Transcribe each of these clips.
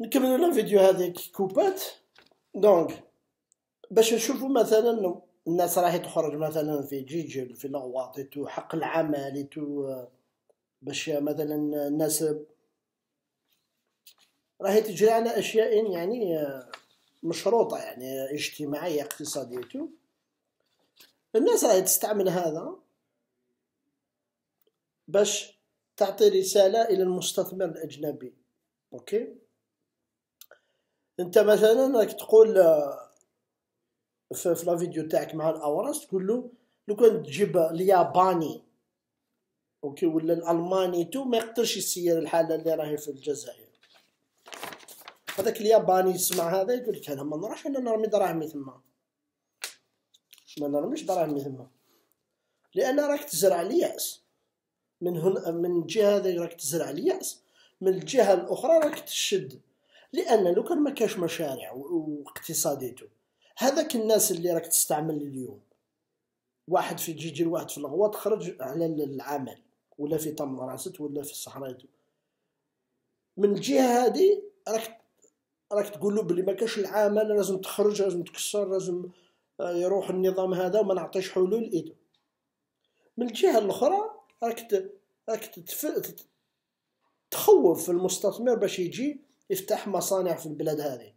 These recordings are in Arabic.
نكملوا لا فيديو هذيك كوبات دونك باش نشوفوا مثلا الناس راهي تخرج مثلا في جيجل في لغواط حق العمل باش مثلا الناس راهي تجري على أشياء يعني مشروطة يعني اجتماعية اقتصادية الناس راهي تستعمل هذا باش تعطي رسالة إلى المستثمر الأجنبي. OK؟ أنت مثلا راك تقول في, في la vidéo تاعك مع الأوراس تقول له لو كان تجيب الياباني OK ولا الألماني tout ما يقدرش يسير الحالة اللي راهي في الجزائر. هذاك الياباني يسمع هذا يقول لك أنا ما نروحش أنا نرمي دراهمي ثما ما نرميش دراهمي ثما لأن راك تزرع الياس من هنا من الجهه هذه راك تزرع الياس من الجهة الأخرى راك تشد. لأن لو كان ما كاش مشاريع واقتصاديته هذاك الناس اللي راك تستعمل اليوم. واحد في جيجي واحد في الغوات خرج على العمل. ولا في راسد ولا في الصحراء من الجهة هذه راك راك تقول له بلي ما كاش العمل لازم تخرج لازم تكسر لازم آه، يروح النظام هذا وما نعطيش حلول et de. من الجهة الأخرى راك راك تخوف المستثمر باش يجي يفتح مصانع في البلاد هذه.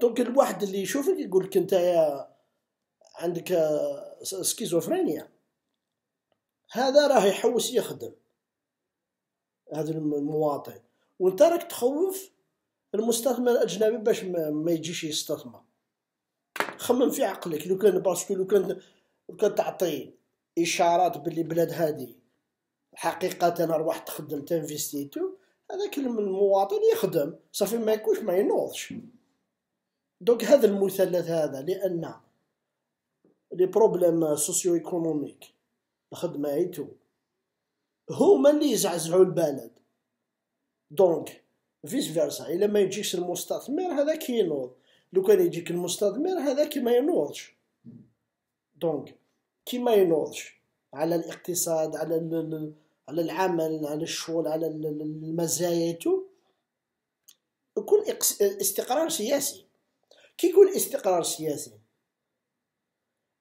donc الواحد اللي يشوفك يقول لك أنت عندك آه، schizophrénie. هذا راه يحوس يخدم. هذا المواطن. وأنت راك تخوف المستثمر الأجنبي باش ما يجيش يستثمر. خمم في عقلك. لو كان parce que لو كان لو كان تعطي إشارات باللي بلاد هذه. حقيقة ارواح تخدم ت investi tout هذاك المواطن يخدم. صافي ما يكونش ما ينوضش. donc هذا المثلث هذا لأن les problèmes socio-économiques الخدمة et tout. هما اللي يزعزعوا البلد. donc vice versa إلا ما يجيكش المستثمر هذاك ينوض لو كان يجيك المستثمر هذاك ما ينوضش. donc كي ما ينوضش. على الاقتصاد على على العمل على الشغل على المزايا يكون استقرار سياسي. كي يكون استقرار سياسي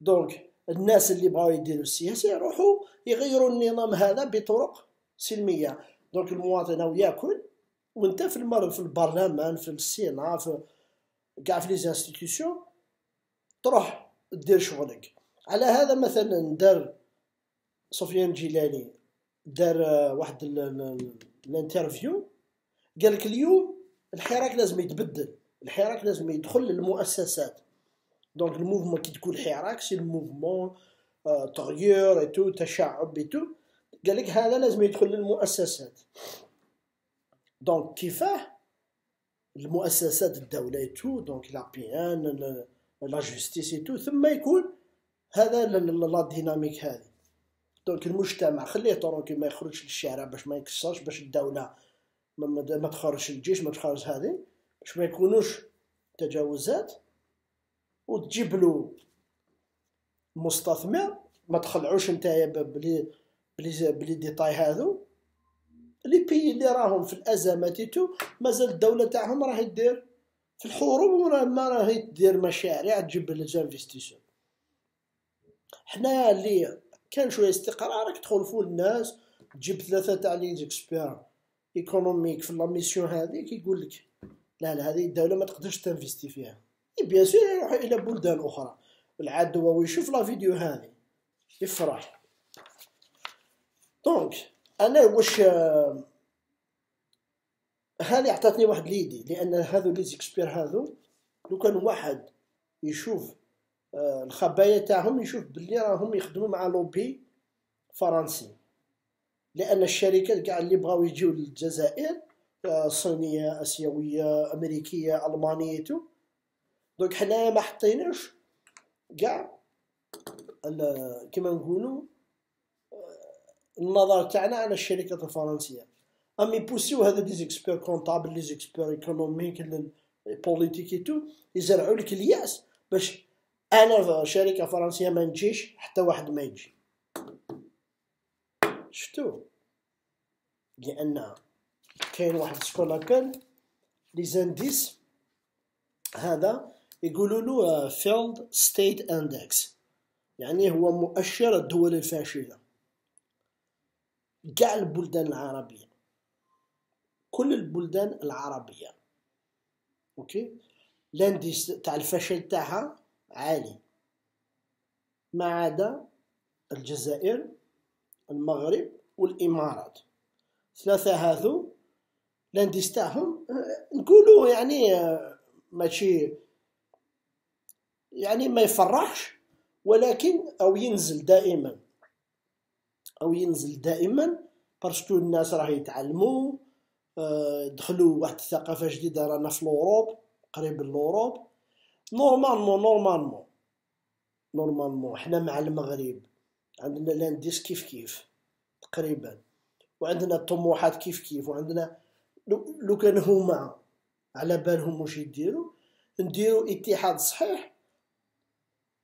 donc الناس اللي بغاو يديروا السياسة يروحوا يغيروا النظام هذا بطرق سلمية. donc المواطن هو يأكل وأنت في المر في البرلمان في ال Sénat في كاع في les تروح دير شغلك. على هذا مثلا دار سفيان جيلاني. دار واحد ال interview. قال لك اليوم الحراك لازم يتبدل. الحراك لازم يدخل للمؤسسات. donc ال mouvement كي تقول حراك c'est ال mouvement تغيير et tout تشعب tout قال لك هذا لازم يدخل للمؤسسات. donc كيفاه؟ المؤسسات الدولة tout donc l'APN la justice tout ثم يكون هذا la dynamique هذه. donc المجتمع خليه tranquille ما يخرجش للشارع باش ما يكسرش باش الدولة ما تخرجش الجيش ما تخرج هذه باش ما يكونوش تجاوزات وتجيب له مستثمر ما تخلعوش نتايا بلي بلي بلي ديتاي هذو لي بي اللي راهم في الأزمات مازال الدولة تاعهم راهي دير في الحروب ما راهي دير مشاريع تجيب ليزانفستيسيون حنايا اللي كان شوية استقرار راك تخلفوا الناس تجيب ثلاثة تاع les experts économiques في l'émission هذيك يقول لك لا لا هذه الدولة ما تقدرش ت investi فيها. bien sûr يروح إلى بلدان أخرى. العدو ويشوف la vidéo هذه يفرح. donc أنا واش هذه عطاتني واحد l'idée لأن هذو لي زيكسبير هذو لو كان واحد يشوف آه، الخبايا تاعهم يشوف بلي راهم يخدموا مع لوبي فرنسي. لأن الشركات كاع اللي بغاو يجيو للجزائر آه، صينية آسيوية أمريكية ألمانية tout. donc حنايا ما حطيناش كاع كيما نقولوا النظر تاعنا على الشركات الفرنسية. ام يبوسيو هذا les experts comptables les experts économiques politiques et tout يزرعوا لك الياس باش أنا شركة فرنسية ما نجيش حتى واحد ما يجي. شفتو؟ لأن كاين واحد ce qu'on appelle les indices هذا يقولوا له failed state index يعني هو مؤشر الدول الفاشلة. كاع البلدان العربية. كل البلدان العربية. okay؟ l'indice تاع الفشل تاعها عالي. ما عدا الجزائر المغرب والإمارات. ثلاثة هذو l'indice تاعهم نقولوا يعني ماشي يعني ما يفرحش ولكن أو ينزل دائما. أو ينزل دائما parce que الناس راه يتعلموا آه، دخلوا واحد الثقافة جديدة رانا في ال Europe قريب l'Europe normalement normalement normalement حنا مع المغرب عندنا l'indice كيف كيف تقريبا وعندنا الطموحات كيف كيف وعندنا لو كان هما على بالهم واش يديروا نديروا اتحاد صحيح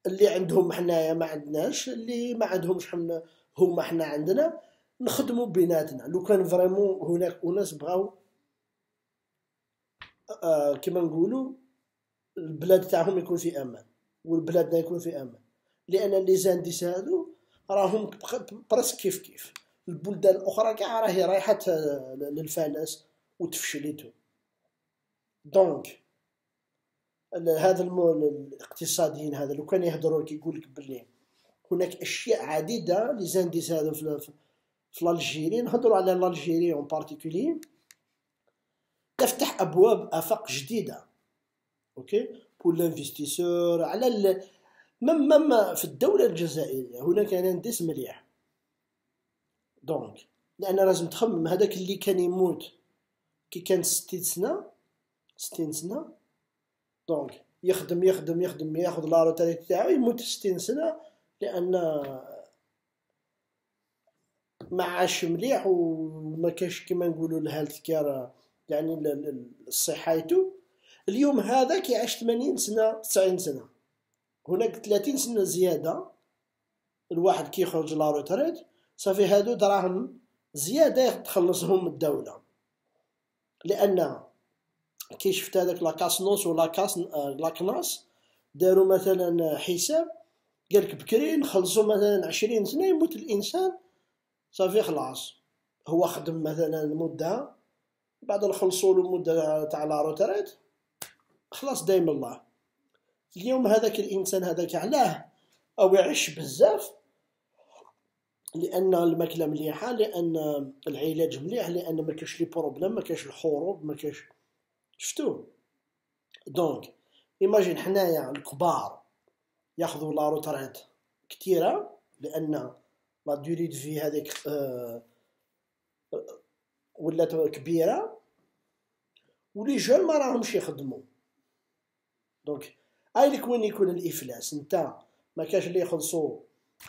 اللي عندهم حنايا ما عندناش اللي ما عندهمش حنا هما حنا عندنا نخدموا بيناتنا لو كان vraiment هناك اناس بغاو آه كما نقولوا البلاد تاعهم يكون في أمان والبلادنا يكون في أمان. لأن les indices هادو راهم presque كيف كيف. البلدان الأخرى كاع راهي رايحة للفلس وتفشلتو donc هذا الاقتصاديين هذا لو كان يهضروا لك يقول لك بلي هناك أشياء عديدة les indices هذا في في الجيري نهضروا على الجيري en particulier تفتح أبواب آفاق جديدة. okay؟ pour l'investisseur على ال... مم مم في الدولة الجزائرية. هناك indice مليح. donc لأن لازم تخمم هذاك اللي كان يموت. كي كان ستين سنة ستين سنة. donc يخدم يخدم يخدم ياخذ la retraite تاعو يموت ستين سنة. لأن ما عاش مليح وما كاش كيما نقولوا ال health care يعني صحيته اليوم هذا كيعيش 80 سنة 90 سنة. هناك 30 سنة زيادة. الواحد كيخرج la retraite. صافي هادو دراهم زيادة تخلصهم الدولة. لأن كي شفت هذاك la CASNOS ولا caisse la CNAS داروا مثلا حساب قالك بكري نخلصوا مثلا عشرين سنة يموت الإنسان. صافي خلاص. هو خدم مثلا مدة. بعد نخلصوا له مدة تاع la retraite. خلاص دايم الله. اليوم هذاك الإنسان هذاك علاه أو يعيش بزاف لأن الماكلة مليحة لأن العلاج مليح لأن ما كاش les problèmes ما كاش الحروب ما كاش شفتو؟ donc imagine حنايا الكبار ياخذوا la retraite كثيره لأن la durée de vie هذيك آه ولات كبيرة و les jeunes ما راهمش يخدموا donc هاي لك وين يكون الافلاس نتا ما كاش اللي يخلصوا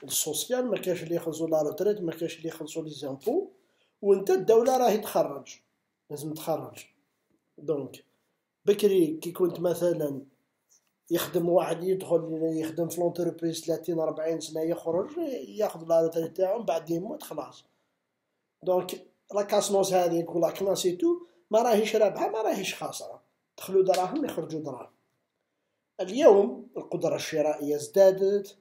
ال social ما كاش اللي يخلصوا la retraite ما كاش اللي يخلصوا les impôts وانت الدولة راهي تخرج لازم تخرج donc بكري كي كنت مثلا يخدم واحد يدخل يخدم في l'entreprise 30 40 سنه يخرج ياخذ la retraite تاعو بعد يموت خلاص donc la CASNOS هذيك ولا CNAS et tout ما راهيش رابحه ما راهيش خاسره دخلوا دراهم يخرجوا دراهم اليوم القدرة الشرائية ازدادت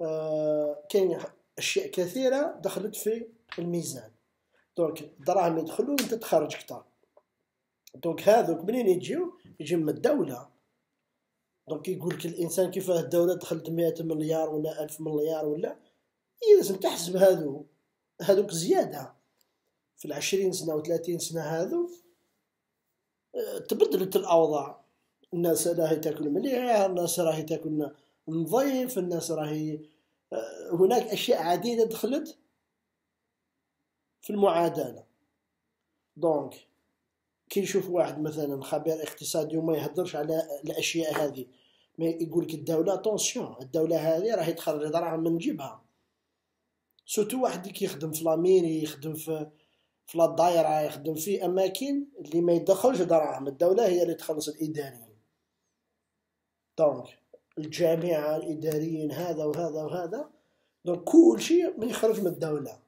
آه كاين أشياء كثيرة دخلت في الميزان. donc الدراهم يدخلوا وانت تخرج كتر donc هذوك منين يجيو؟ يجي من الدولة. donc يقول الإنسان كيفاه الدولة دخلت مئة مليار ولا ألف مليار ولا؟ هي لازم تحسب هذو هذوك زيادة. في العشرين سنة وثلاثين سنة هذو آه، تبدلت الأوضاع. الناس راهي تاكل مليح الناس راهي تاكل نظيف الناس راهي آه، هناك أشياء عديدة دخلت في المعادلة. donc كي نشوف واحد مثلا خبير اقتصادي وما يهدرش على الأشياء هذه ما يقول لك الدولة attention الدولة هذه راهي تخرج دراهم من جيبها. surtout واحد كي يخدم في la mairie يخدم في في الدائره يخدم في أماكن اللي ما يدخلش دراهم. الدولة هي اللي تخلص الاداريين donc الجامعة الإداريين هذا وهذا وهذا donc كل شيء من يخرج من الدولة.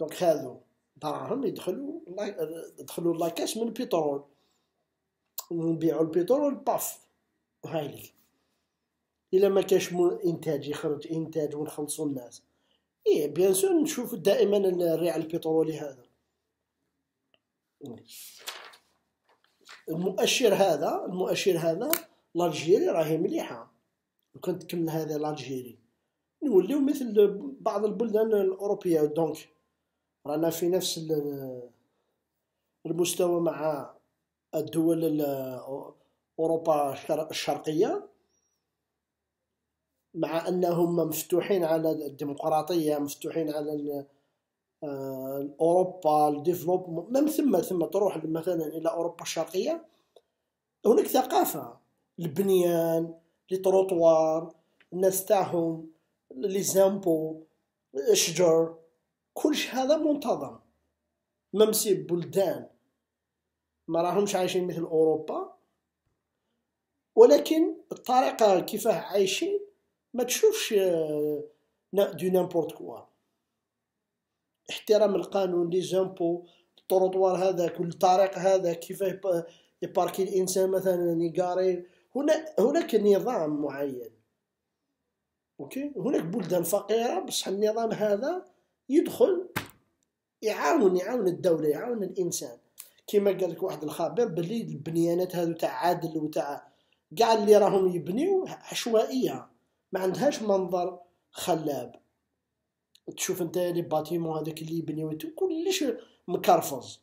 donc هذو دراهم يدخلوا يدخلوا la caisse من البترول. ونبيعوا البترول بأف. هايلك إلا ما كاش إنتاج يخرج إنتاج ونخلصوا الناس. إيه bien sûr نشوف دائما الريع البترولي هذا. المؤشر هذا المؤشر هذا l'Algérie راهي مليحة. لو كانت تكمل هذا l'Algérie نوليو مثل بعض البلدان الأوروبية. donc رانا في نفس المستوى مع الدول أوروبا الشرقية. مع أنهم مفتوحين على الديمقراطية مفتوحين على أوروبا ال développe من ثم ثم تروح مثلا إلى أوروبا الشرقية. هناك ثقافة. البنيان les trottoirs الناس تاعهم les impôts الشجر كلش هذا منتظم. même si بلدان ما راهمش عايشين مثل أوروبا ولكن الطريقة كيفاه عايشين ما تشوفش du n'importe quoi. احترام القانون les impôts ال trottoir هذاك والطريق هذا كيفاه يباركي الإنسان مثلا يقاري هنا هناك نظام معين. OK؟ هناك بلدان فقيرة بصح النظام هذا يدخل يعاون يعاون الدولة يعاون الإنسان. كما قال لك واحد الخبير بلي البنيانات هذو تاع عادل وتاع كاع اللي راهم يبنيو عشوائية ما عندهاش منظر خلاب. تشوف أنت les bâtiments هذاك اللي يبنيو كلش مكرفز.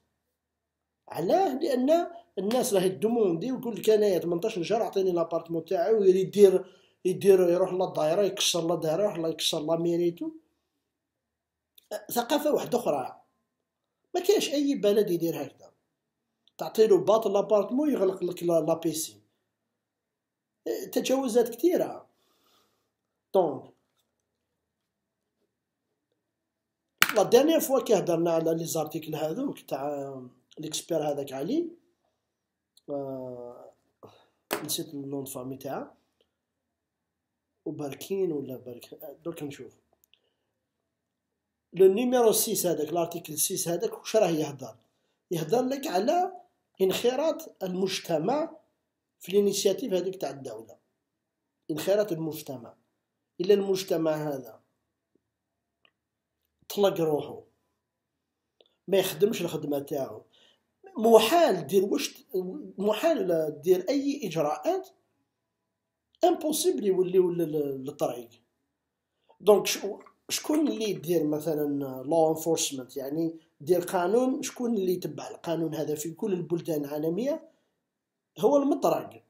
علاه لأن الناس راهي demander ويقول لك أنايا 18 شهر عطيني l'appartement تاعي ويدير يدير يروح للدائره يكسر la دائره يروح يكسر la mairie tout ثقافة واحدة أخرى. ما كاينش أي بلد يدير هكذا. تعطي له باط l'appartement يغلق لك l'APC. تجاوزات كثيرة. donc la dernière fois كي هدرنا على les articles هذوك تاع l'expert هذاك علي نسيت ال nom famille تاعه وباركين ولا برك درك نشوف. le numéro 6 هذاك l'article 6 هذاك واش راه يهضر؟ يهضر لك على انخراط المجتمع في ال initiative هذيك تاع الدولة. انخراط المجتمع. إلا المجتمع هذا طلق روحو. ما يخدمش الخدمة تاعو. محال دير واش محال دير أي إجراءات impossible يوليو للطريق. donc شكون اللي يدير مثلا le enforcement يعني دير قانون شكون اللي يتبع القانون هذا في كل البلدان العالمية؟ هو المطرق.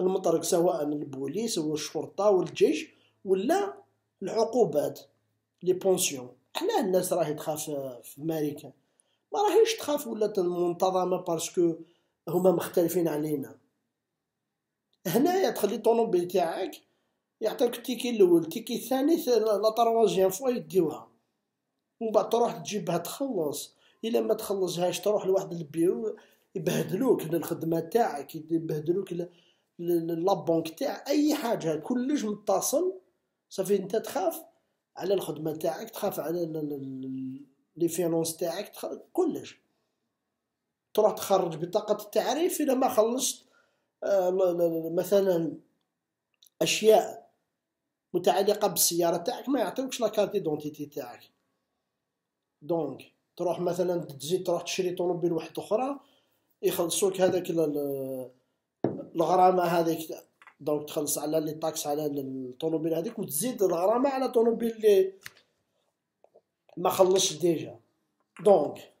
المطرق سواء البوليس أو الشرطه والجيش ولا العقوبات les punitions حنا الناس راهي تخاف في أمريكا. ما راهيش تخاف ولا منتظمه parce que هما مختلفين علينا. هنايا تخلي طونوبيل تاعك يعطيك ال ticket الأول ال ticket الثاني la troisième fois يديوها. ومن بعد تروح تجيبها تخلص. إلا ما تخلصهاش تروح لواحد البيرو يبهدلوك للخدمة تاعك يبهدلوك la banque تاع أي حاجة. كلش متصل. صافي أنت تخاف على الخدمة تاعك تخاف على les finances تاعك كلش. تروح تخرج بطاقة التعريف اذا ما خلصت آه، مثلا أشياء متعلقة بالسيارة تاعك ما يعطيوكش la carte d'identité تاعك. donc تروح مثلا تزيد تروح تشري طوموبيل واحدة أخرى يخلصوك هذاك الغرامة هذيك. donc تخلص على les taxes على الطوموبيل هذيك وتزيد الغرامة على طوموبيل اللي ما خلصش déjà. donc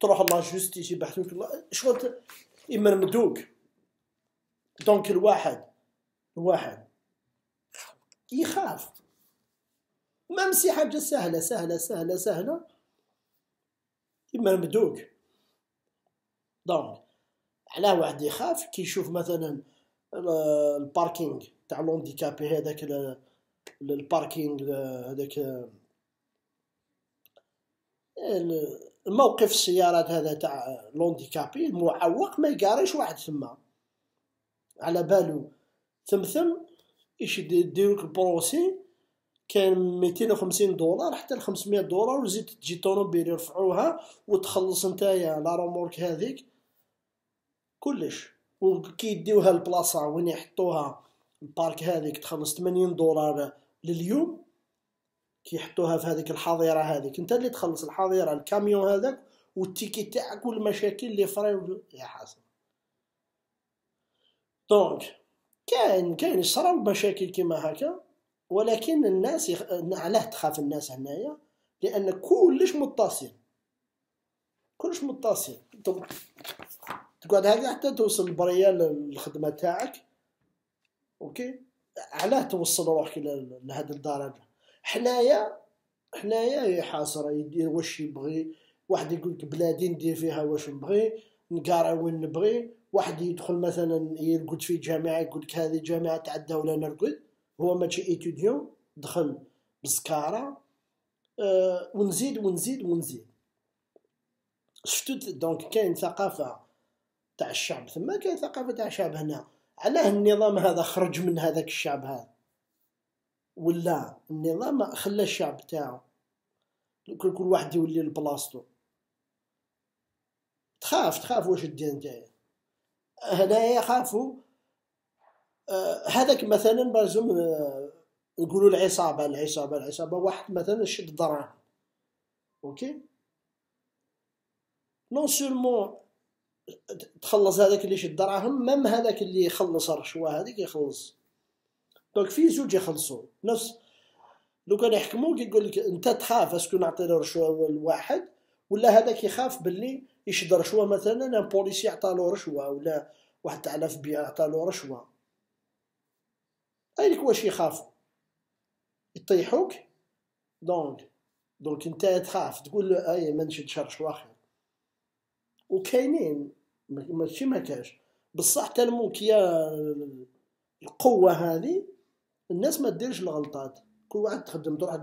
تروح la justice يبحثوك شغل يمرمدوك donc الواحد الواحد. يخاف. même si حاجة سهلة سهلة سهلة سهلة. يمرمدوك donc علاه واحد يخاف كي يشوف مثلا ال parking تاع l'handicapé هذاك ال parking هذاك الموقف السيارات هذا تاع l'handicapé المعوق ما يقاريش واحد ثما على بالو ثم ثم إيش يديروك ال procès كان 250 دولار حتى ل 500 دولار وزيد تجي طوموبيل يرفعوها وتخلص نتايا la remorque هذيك. كلش. وكي يديوها البلاصة وين يحطوها ال parc هذيك تخلص 80 دولار لليوم. كي يحطوها في هذيك الحظيرة هذيك. انت اللي تخلص الحظيرة الكاميون هذاك وال ticket تاعك والمشاكل اللي فري يا حسن. donc كاين كاين يصراو مشاكل كيما هكا ولكن الناس يخ... علاه تخاف الناس هنايا لأن كلش متصل. كلش متصل. تقعد هكا حتى توصل بريا للخدمة تاعك أوكي؟ علاه توصل روحك لهذه الدرجة. حنايا حنايا يحاصر يدير واش يبغي واحد يقول لك بلادي ندير فيها واش نبغي نقاري وين نبغي واحد يدخل مثلا يرقد في جامعة يقول لك هذه جامعة تاع الدولة نرقد هو ماشي étudiant دخل بسكارة أه ونزيد ونزيد ونزيد. شفتو donc كاين ثقافة تاع الشعب ثم كاين ثقافة تاع الشعب هنا. علاه النظام هذا خرج من هذاك الشعب هذا. ولا النظام خلى الشعب تاعو. كل كل واحد يولي لبلاصتو تخاف تخاف واش دير نتايا هنايا خافوا آه هذاك مثلا بازم آه نقولوا العصابه العصابه العصابة واحد مثلا شد دراهم أوكي؟ non seulement تخلص هذاك اللي شد دراهم même هذاك اللي يخلص الرشوة هذيك يخلص. donc في زوج يخلصوا. نفس لو كان يحكموك يقول لك أنت تخاف est-ce que نعطي له رشوة لواحد ولا هذاك يخاف باللي يشد رشوة مثلا un policier عطالو رشوة ولا واحد تاع ال FBI عطالو رشوة. ايلك واش يخافوا يطيحوك؟ donc donc أنت تخاف تقول له أي ما نشدش رشوة خير وكاينين ماشي ما كاش. بصح تلمو كيا القوة هذه الناس ما ديرش الغلطات. كل واحد تخدم تروح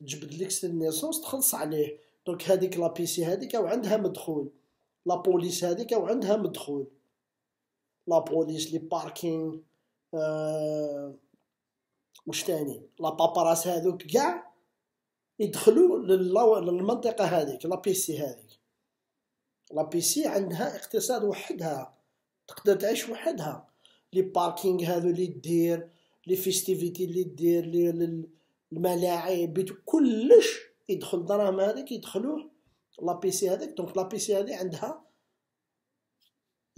تجبد ليك نيسونس تخلص عليه. دونك هذيك لابيسي هذيك وعندها مدخول. لا بوليس هذيك وعندها مدخول. لا بوليس لي باركينغ آه وش تاني؟ لا باباراس هذوك كاع يدخلوا للمنطقة هذيك لا بيسي هذيك l'APC عندها اقتصاد وحدها تقدر تعيش وحدها. les parkings هذو اللي دير les festivités اللي دير les الملاعب كلش يدخل دراهم هذيك يدخلوه l'APC هذيك. donc l'APC هذه عندها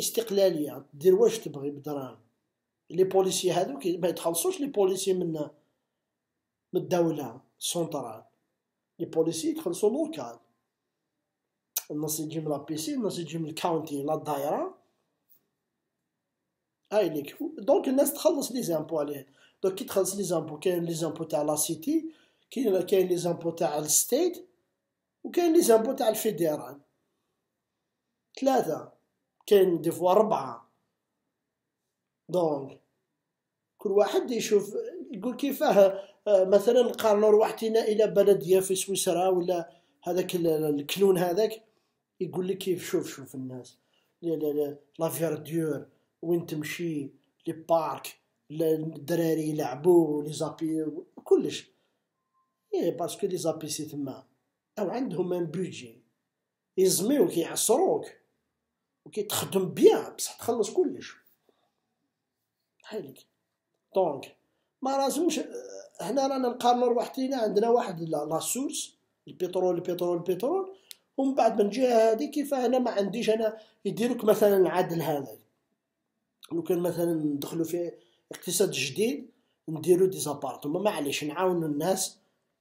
استقلالية. دير واش تبغي بدراهم les policiers هذوك ما يتخلصوش les policiers من من الدولة سونترال. les policiers يتخلصوا local. النص يجي من l'APC النص يجي من ال county لا الدايره هاي ليك. donc الناس تخلص les impôts عليه. donc كي تخلص les impôts كاين les impôts تاع la city كاين les impôts تاع ال state وكاين les impôts تاع ال fédéral ثلاثة كاين des fois ربعة donc كل واحد يشوف يقول كيفاه؟ مثلا نقارنو رواحتنا إلى بلديه في سويسرا ولا هذاك الكنون هذاك. يقول لك كيف؟ شوف شوف الناس. لا فيردور وين تمشي؟ لي بارك. الدراري يلعبوا لي زابي كلش. إيه باسكو لي زابي سي تما. أو عندهم ان بودجي يزميوك يعصروك وكي تخدم بيان بصح تخلص كلش. حيلك donc ما لازمش هنا رانا نقارنو رواحتينا. عندنا واحد la source البترول البترول البترول. ومن بعد من جهة هذه كيف أنا ما عنديش أنا يديروك مثلا العدل هذا. لو كان مثلا ندخلوا في اقتصاد جديد نديرو des appartements معليش نعاونوا الناس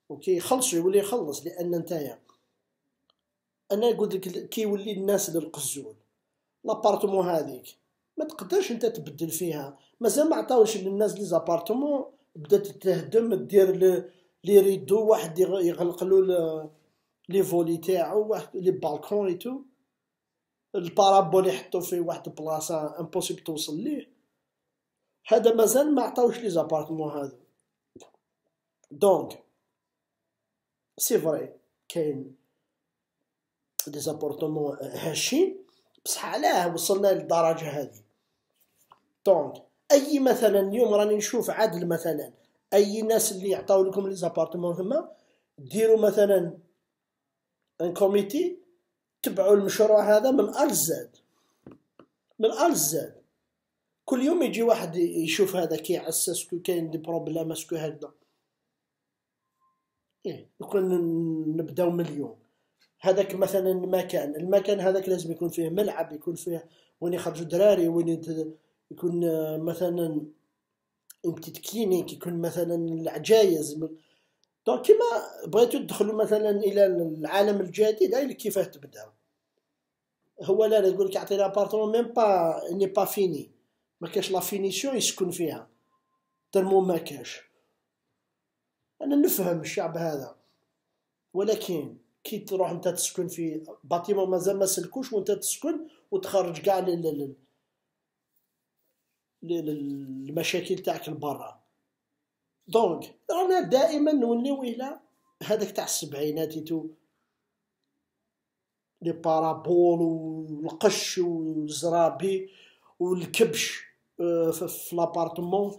وكي يخلصوا يولي يخلص لأن نتايا أنا قلت لك كي يولي الناس للقزول l'appartement هذيك. ما تقدرش أنت تبدل فيها. مازال ما عطاوش للناس les appartements بدات تهدم دير les rideaux واحد يغلق له les volets تاعو واحد les balcons et tout. ال parabole يحطو فيه واحد البلاصه impossible توصل ليه. هذا مازال ما عطاوش les appartements هذا. donc c'est vrai كاين des appartements هاشين بصح علاه وصلنا للدرجة هذه. donc أي مثلا اليوم راني نشوف عدل مثلا أي ناس اللي يعطاو لكم les appartements ثما ديروا مثلا un comité تبعوا المشروع هذا من A ل Z من A ل Z كل يوم يجي واحد يشوف هذا كيعس est-ce que كاين des problèmes est-ce que هكذا. إيه يكون نبداو من اليوم. هذاك مثلا المكان المكان هذاك لازم يكون فيه ملعب يكون فيه وين يخرجوا دراري وين يكون مثلا petite clinique يكون مثلا العجايز. donc كيما بغيتو تدخلوا مثلا إلى العالم الجديد هاي كيفاه تبداو. هو لا يقول لك يعطي l'appartement même pas n'est pas fini ما كاش la finition يسكن فيها ترمو ما كاش أنا نفهم الشعب هذا ولكن كي تروح انت تسكن في bâtiment مازال ما سلكوش وانت تسكن وتخرج كاع المشاكل تاعك لبرا donc رانا دائما نوليو إلى هذاك تاع السبعينات toutes les paraboles والقش والزرابي والكبش آه، في l'appartement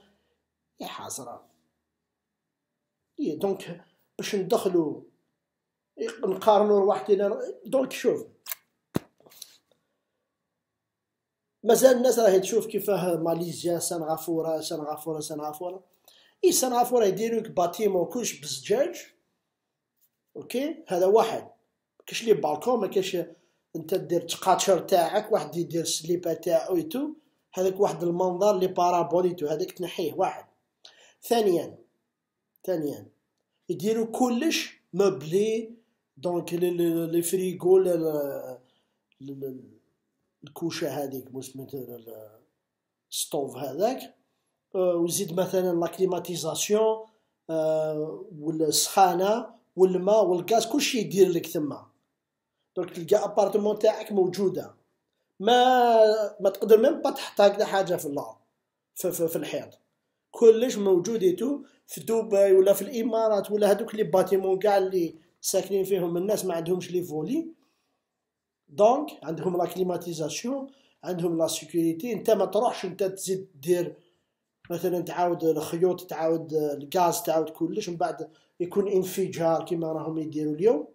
يا حسرة. donc باش ندخلو نقارنو رواحتنا donc شوف مازال الناس راهي تشوف كيفاه ماليزيا سنغافورة سنغافورة سنغافورة. اي سنغافورة يديروك bâtiment كلش بزجاج. OK؟ هذا واحد. كاش les balcons ما كاش انت دير تقاتشر تاعك واحد يدير سليبة تاعو et tout هذاك واحد المنظر les paraboles et tout هذاك تنحيه واحد. ثانيا ثانيا يديروا كلش meublé donc les frigos الكوشة هذيك مثل ال stove هذاك آه، ويزيد مثلا la climatisation آه، والسخانة والماء والغاز كلشي يدير لك تما donc تلقى appartement تاعك موجودة. ما ما تقدر même pas تحط هكذا حاجة في الأرض في, في, في الحيط. كلش موجود في دبي ولا في الإمارات ولا هذوك les bâtiments كاع اللي ساكنين فيهم الناس ما عندهمش les volets donc عندهم la climatisation عندهم la sécurité انت ما تروحش انت تزيد دير مثلا تعاود الخيوط تعاود الغاز تعاود كلش من بعد يكون انفجار كما راهم يديروا اليوم.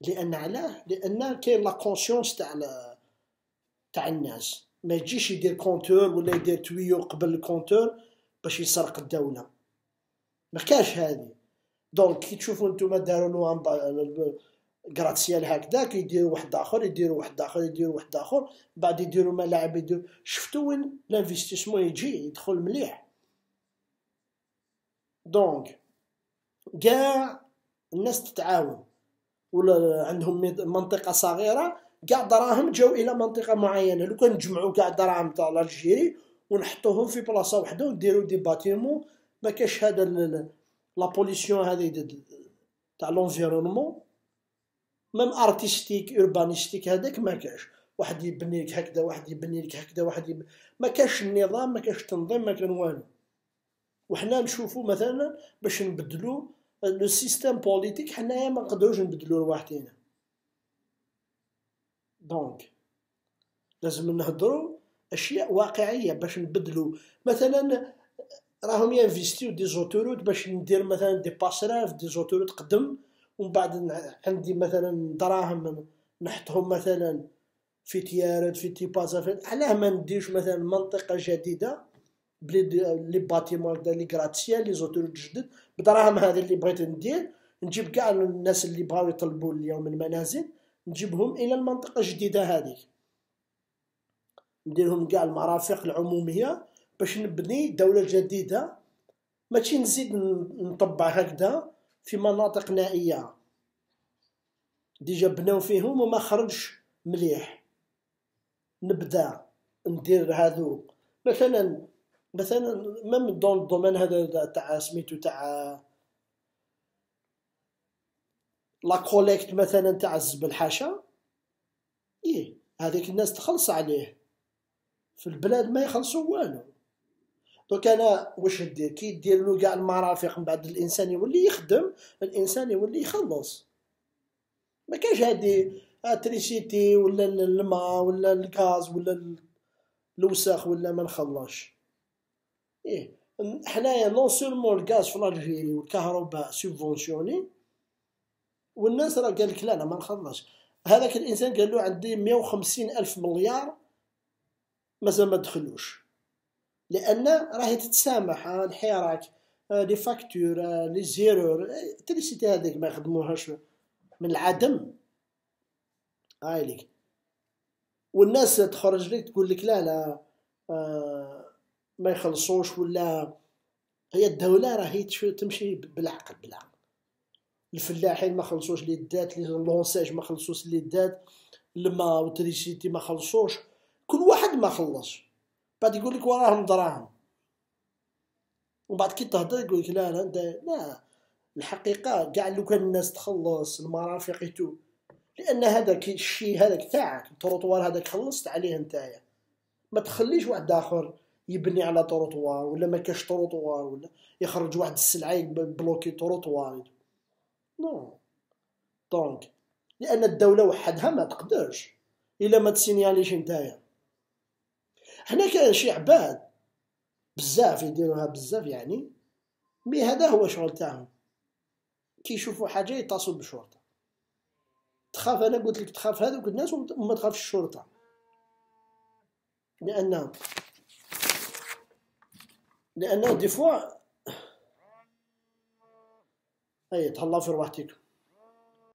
لأن علاه لأن كاين la conscience تاع تاع الناس. ما يجيش يدير compteur ولا يدير tuyau قبل ال compteur باش يسرق الدولة. ما كاش هذه. donc كي تشوفوا نتوما داروا له gratte-ciel هكذاك يديروا واحد آخر يديروا واحد آخر يديروا واحد آخر بعد يديروا ملاعب يديروا. شفتوا وين l'investissement يجي؟ يدخل مليح. donc كاع الناس تتعاون. ولا عندهم منطقة صغيرة كاع دراهم جاو إلى منطقة معينة. لو كان نجمعوا كاع دراهم تاع l'Algérie ونحطوهم في بلاصة وحدة ونديروا des bâtiments ما كاش هذا la pollution هذه تاع l'environnement même artistique urbanistique هذاك ما كاش واحد يبني لك هكذا واحد يبني لك هكذا واحد يبني ما كاش النظام ما كاش التنظيم ما كان والو. وحنا نشوفوا مثلا باش نبدلوا le système politique حنايا ما نقدروش نبدلوا رواحتنا donc لازم نهضروا أشياء واقعية باش نبدلوا مثلا راهم ينفيستيو des autoroutes باش ندير مثلا دي باسراف des autoroutes قدم. ومن بعد عندي مثلا دراهم نحطهم مثلا في تيارت في تيبازا علاه ما نديرش مثلا منطقة جديدة. بلي les bâtiments les gratte-ciel les autoroutes جدد. بدراهم هذه اللي بغيت ندير نجيب كاع الناس اللي بغاو يطلبوا اليوم المنازل نجيبهم إلى المنطقة الجديدة هذه نديرهم كاع المرافق العمومية باش نبني دولة جديدة. ماشي نزيد نطبع هكذا في مناطق نائية. déjà بناو فيهم وما خرجش مليح. نبدأ ندير هذو مثلا مثلا même dans le domaine هذا تاع سميتو تاع la collecte مثلا تاع الزبل حاشا إيه هذيك الناس تخلص عليه. في البلاد ما يخلصوا والو. donc أنا واش دير كي دير له كاع المرافق من بعد الإنسان يولي يخدم الإنسان يولي يخلص. ما كاش هادي électricité ولا الماء ولا الغاز ولا الوساخ ولا ما نخلصش. إيه حنايا non seulement الغاز في l'Algérie والكهرباء subventionné والناس راه قال لك لا لا ما نخلصش. هذاك الإنسان قال له عندي 150 ألف مليار مازال ما دخلوش. لأن راهي تتسامح الحراك لي فاكتور لي زيرور التريسيتي هذيك ما يخدموهاش من العدم. هاي والناس تخرج لك تقول لك لا لا آه ما يخلصوش ولا هي الدولة راهي تمشي بالعقل بالعقل. الفلاحين ما خلصوش لي دات لي لونساج ما خلصوش لي دات الماء و l'électricité ما خلصوش. كل واحد ما خلص بعد يقول لك وراهم دراهم. وبعد كي تهضر يقول لك لا لا انت لا. الحقيقة كاع لو كان الناس تخلص المرافق et tout. لأن هذاك الشيء هذاك تاعك التروطوار هذاك خلصت عليه نتايا. ما تخليش واحد آخر يبني على تروطوار ولا ما كاش تروطوار ولا يخرج واحد السلعة bloqué trottoir Non. Donc لأن الدولة وحدها ما تقدرش إلا ما ت signaler ش نتايا. هنا كاين شي عباد بزاف يديروها بزاف يعني mais هذا هو شغل تاعهم. كي يشوفوا حاجة يتصلوا بالشرطه تخاف أنا قلت لك تخاف هذوك الناس وما تخافش الشرطة. لأن لأن دي فوا اي تهلاو في روحتكم